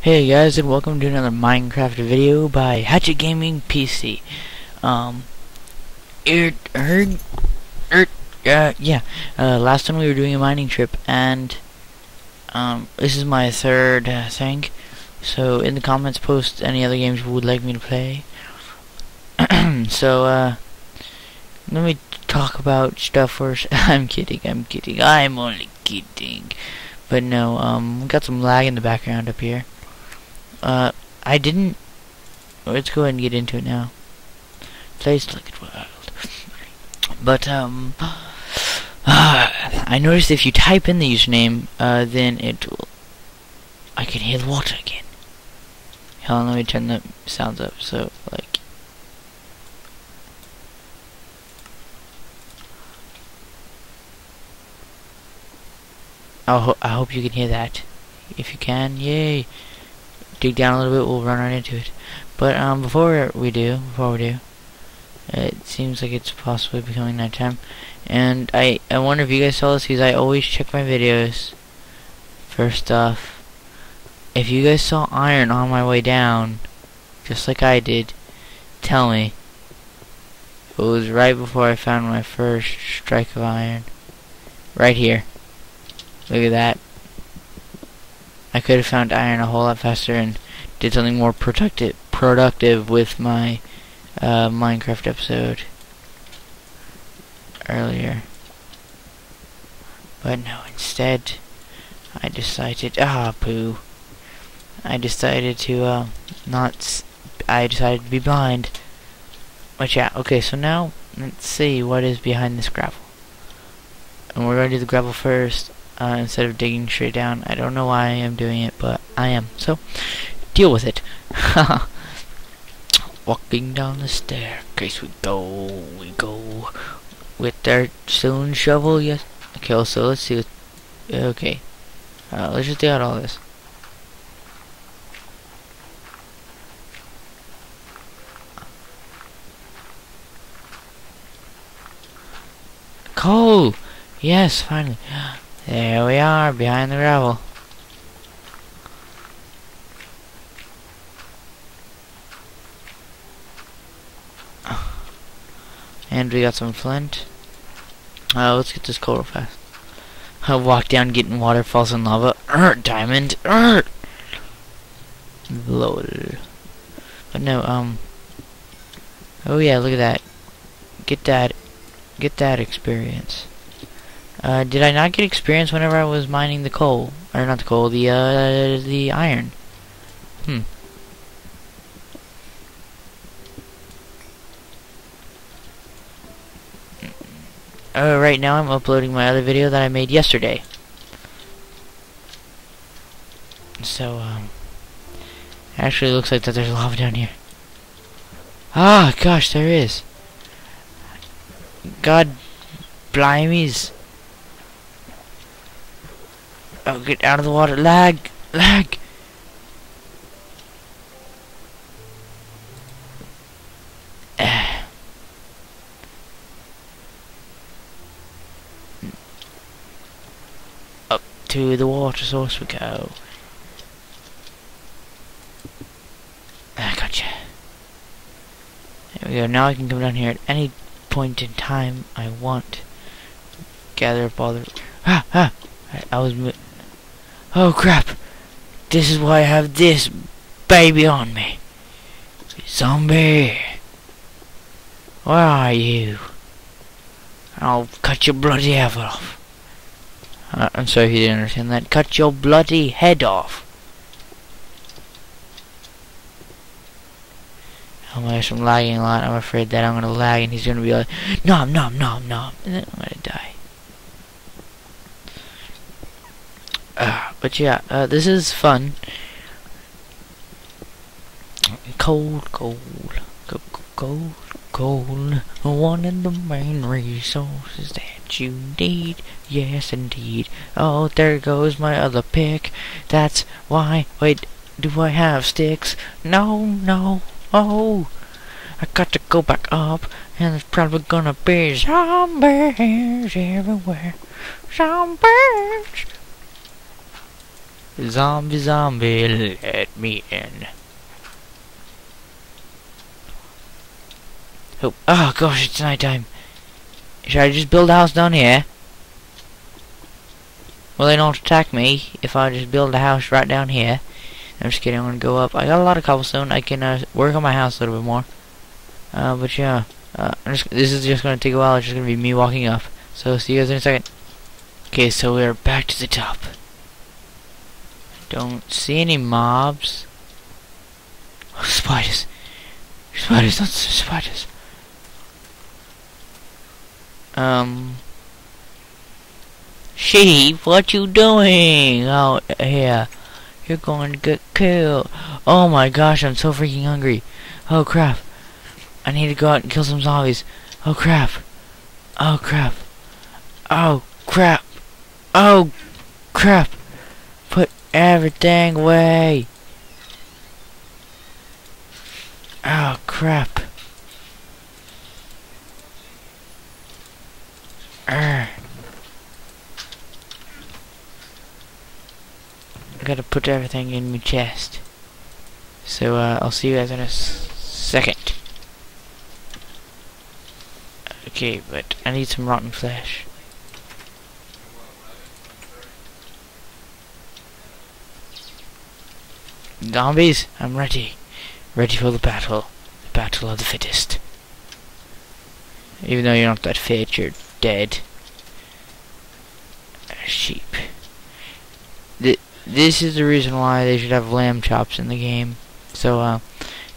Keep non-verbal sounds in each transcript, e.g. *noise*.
Hey guys, and welcome to another Minecraft video by Hatchet Gaming PC. Um, it heard, er, uh, yeah. Uh, last time we were doing a mining trip, and um, this is my third uh, thing. So in the comments, post any other games you would like me to play. *clears throat* so uh, let me talk about stuff first. *laughs* I'm kidding. I'm kidding. I'm only kidding. But no, um, we got some lag in the background up here. Uh, I didn't... Let's go ahead and get into it now. Place like it world. But, um... *sighs* I noticed if you type in the username, uh, then it will... I can hear the water again. On, let me turn the sounds up, so, like... I, ho I hope you can hear that. If you can, yay! Dig down a little bit, we'll run right into it. But um, before we do, before we do, it seems like it's possibly becoming nighttime. And I, I wonder if you guys saw this because I always check my videos. First off, if you guys saw iron on my way down, just like I did, tell me. It was right before I found my first strike of iron. Right here. Look at that. I could have found iron a whole lot faster and did something more productive productive with my uh, Minecraft episode earlier. But no, instead I decided ah poo. I decided to uh, not I decided to be blind. But yeah, okay, so now let's see what is behind this gravel. And we're gonna do the gravel first uh, instead of digging straight down. I don't know why I am doing it, but I am. So, deal with it. *laughs* Walking down the staircase we go, we go. With our stone shovel, yes. Okay, so let's see. Okay. Uh, let's just dig out all this. Coal! Yes, finally. There we are, behind the gravel. And we got some flint. Uh, let's get this coal fast. I walk down getting waterfalls and lava. Er, diamond. Er. Lol. But no, um. Oh yeah, look at that. Get that. Get that experience. Uh, did I not get experience whenever I was mining the coal? Or not the coal, the, uh, the iron. Hmm. Uh, right now I'm uploading my other video that I made yesterday. So, um, actually looks like that there's lava down here. Ah, gosh, there is. God blimeys. Oh, get out of the water. Lag! Lag! *sighs* Up to the water source we go. Ah, gotcha. There we go. Now I can come down here at any point in time I want. Gather up all the... *gasps* Ah! Ah! I was... Oh crap! This is why I have this baby on me. Zombie! Where are you? I'll cut your bloody head off. Uh, I'm sorry if you didn't understand that. Cut your bloody head off. Oh my gosh, I'm lagging a lot. I'm afraid that I'm gonna lag and he's gonna be like, nom nom nom nom, and then I'm gonna die. Uh, but yeah, uh, this is fun. Cold, cold, cold, cold, cold. One of the main resources that you need. Yes, indeed. Oh, there goes my other pick. That's why. Wait, do I have sticks? No, no. Oh, I got to go back up, and there's probably gonna be zombies everywhere. Zombies. Zombie, zombie, let me in. Oh, oh gosh, it's nighttime. Should I just build a house down here? Will they don't attack me if I just build a house right down here. I'm just kidding, I'm gonna go up. I got a lot of cobblestone. I can uh, work on my house a little bit more. Uh, but yeah, uh, just, this is just gonna take a while. It's just gonna be me walking up. So see you guys in a second. Okay, so we're back to the top. Don't see any mobs. Oh, *laughs* spiders. Spiders, not spiders. Um. Sheep, what you doing out here? You're going to get killed. Oh my gosh, I'm so freaking hungry. Oh crap. I need to go out and kill some zombies. Oh crap. Oh crap. Oh crap. Oh crap. Everything away. Oh crap. I gotta put everything in my chest. So, uh, I'll see you guys in a second. Okay, but I need some rotten flesh. Zombies, I'm ready. Ready for the battle. The battle of the fittest. Even though you're not that fit, you're dead. sheep. Th this is the reason why they should have lamb chops in the game. So, uh,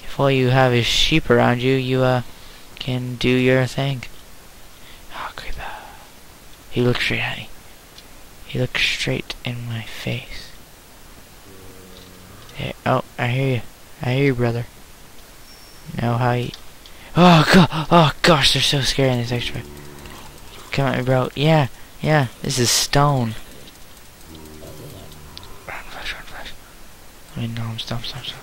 if all you have is sheep around you, you, uh, can do your thing. Oh, creeper. He looks straight at me. He looks straight in my face. Oh, I hear you. I hear you, brother. Know how you... Oh, God! Oh, gosh, they're so scary in this extra. Come at me, bro. Yeah, yeah, this is stone. Run, flash, run, flash. I mean, no, stop, stop, stop.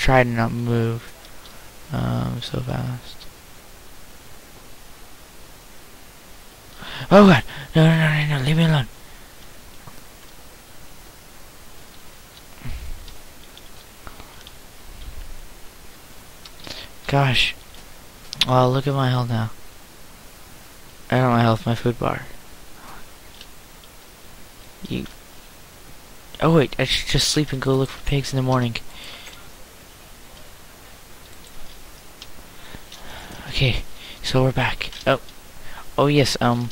Try to not move um, so fast. Oh god! No, no, no, no, no, leave me alone. Gosh. Well, look at my health now. I don't my health, my food bar. You... Oh wait, I should just sleep and go look for pigs in the morning. Okay, so we're back. Oh, oh yes, um,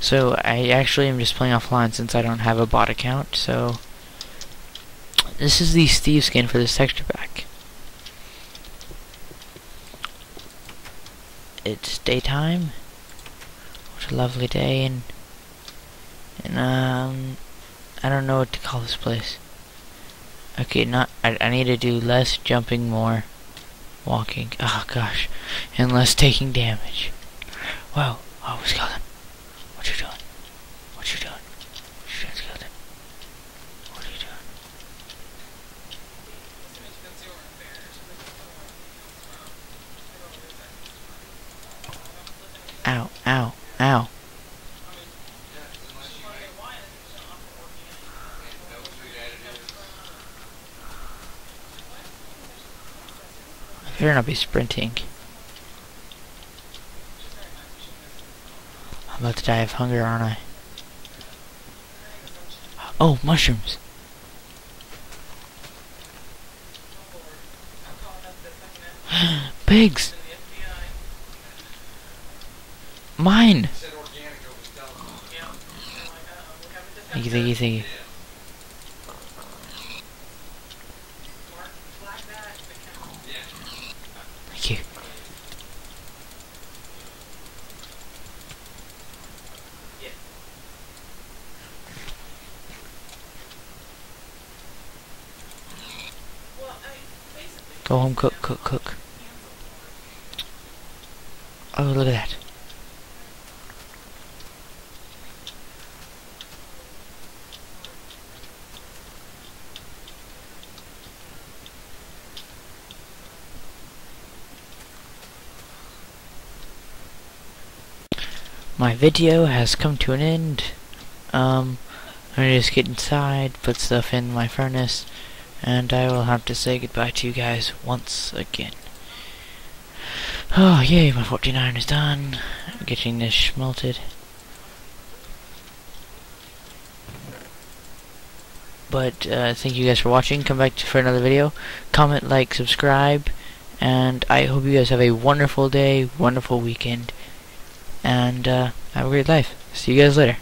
so I actually am just playing offline since I don't have a bot account, so... This is the Steve skin for this texture pack. it's daytime. What a lovely day, and and um, I don't know what to call this place. Okay, not I. I need to do less jumping, more walking. Oh gosh, and less taking damage. Oh, skeleton. What you doing? What you doing? What you doing, skeleton? What are you doing? Ow, ow, ow. I better not be sprinting. I'm about to die of hunger, aren't I? Oh, mushrooms! *gasps* Pigs! Mine! Thank you, thank you, thank you. Thank you. Go home, cook, cook, cook. Oh, look at that. my video has come to an end. Um, I'm gonna just get inside, put stuff in my furnace, and I will have to say goodbye to you guys once again. Oh, yay, my 49 is done. I'm getting this smelted. But, uh, thank you guys for watching. Come back for another video. Comment, like, subscribe. And I hope you guys have a wonderful day, wonderful weekend. And, uh, have a great life. See you guys later.